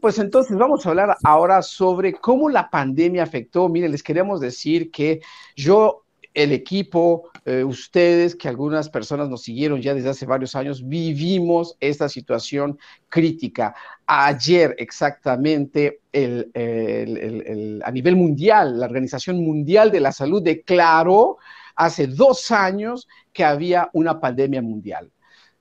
pues entonces vamos a hablar ahora sobre cómo la pandemia afectó. Miren, les queremos decir que yo el equipo, eh, ustedes, que algunas personas nos siguieron ya desde hace varios años, vivimos esta situación crítica. Ayer exactamente a nivel mundial, la Organización Mundial de la Salud declaró hace dos años que había una pandemia mundial.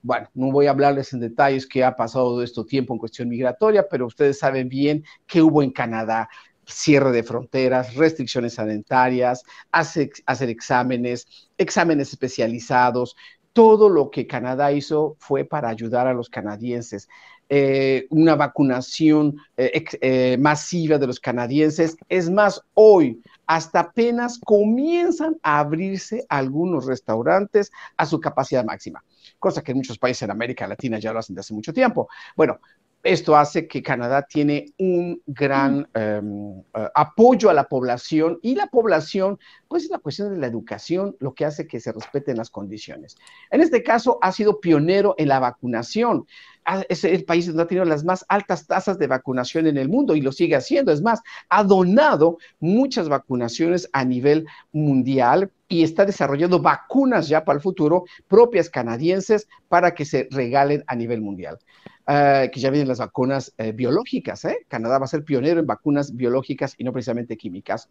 Bueno, no voy a hablarles en detalles qué ha pasado todo este tiempo en cuestión migratoria, pero ustedes saben bien qué hubo en Canadá, cierre de fronteras, restricciones sanitarias, hacer, exámenes, exámenes especializados. Todo lo que Canadá hizo fue para ayudar a los canadienses. Eh, una vacunación eh, eh, masiva de los canadienses. Es más, hoy hasta apenas comienzan a abrirse algunos restaurantes a su capacidad máxima, cosa que en muchos países en América Latina ya lo hacen desde hace mucho tiempo. Bueno, esto hace que Canadá tiene un gran em, eh, apoyo a la población y la población, pues es la cuestión de la educación lo que hace que se respeten las condiciones. En este caso, ha sido pionero en la vacunación. Ah, es el país donde ha tenido las más altas tasas de vacunación en el mundo y lo sigue haciendo. Es más, ha donado muchas vacunaciones a nivel mundial y está desarrollando vacunas ya para el futuro propias canadienses para que se regalen a nivel mundial. Eh, que ya vienen las vacunas eh, biológicas. ¿eh? Canadá va a ser pionero en vacunas biológicas y no precisamente químicas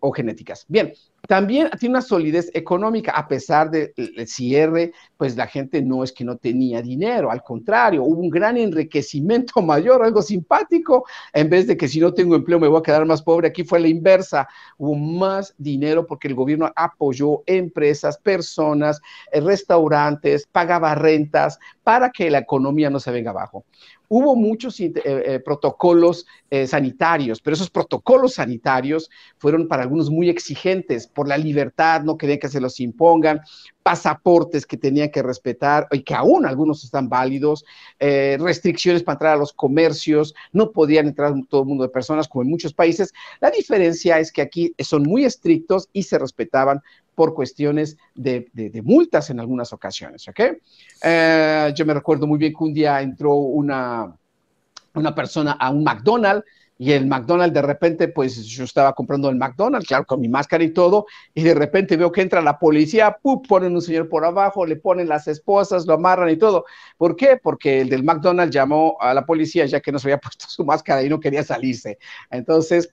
o genéticas. Bien, también tiene una solidez económica, a pesar del cierre, pues la gente no es que no tenía dinero, al contrario, hubo un gran enriquecimiento mayor, algo simpático, en vez de que si no tengo empleo me voy a quedar más pobre, aquí fue la inversa, hubo más dinero porque el gobierno apoyó empresas, personas, restaurantes, pagaba rentas para que la economía no se venga abajo hubo muchos eh, eh, protocolos eh, sanitarios, pero esos protocolos sanitarios fueron para algunos muy exigentes por la libertad, no querían que se los impongan, pasaportes que tenían que respetar y que aún algunos están válidos, restricciones para entrar a los comercios, no podían entrar todo el mundo de personas como en muchos países. La diferencia es que aquí son muy estrictos y se respetaban por cuestiones de, multas en algunas ocasiones, ¿ok? Eh, yo me recuerdo muy bien que un día entró una, una persona a un McDonald's y el McDonald's de repente, pues yo estaba comprando el McDonald's, claro, con mi máscara y todo, y de repente veo que entra la policía, ¡pum! ponen un señor por abajo, le ponen las esposas, lo amarran y todo. ¿Por qué? Porque el del McDonald's llamó a la policía ya que no se había puesto su máscara y no quería salirse. Entonces,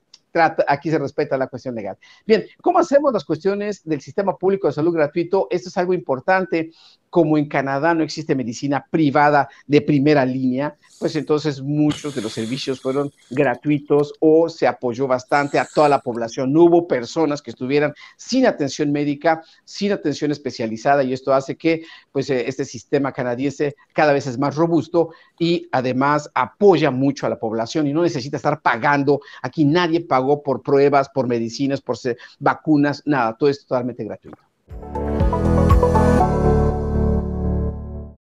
aquí se respeta la cuestión legal. Bien, ¿cómo hacemos las cuestiones del sistema público de salud gratuito? Esto es algo importante. Como en Canadá no existe medicina privada de primera línea, pues entonces muchos de los servicios fueron gratuitos o se apoyó bastante a toda la población. No hubo personas que estuvieran sin atención médica, sin atención especializada y esto hace que pues eh, este sistema canadiense cada vez es más robusto y además apoya mucho a la población y no necesita estar pagando. Aquí nadie pagó por pruebas, por medicinas, por vacunas, nada, todo es totalmente gratuito.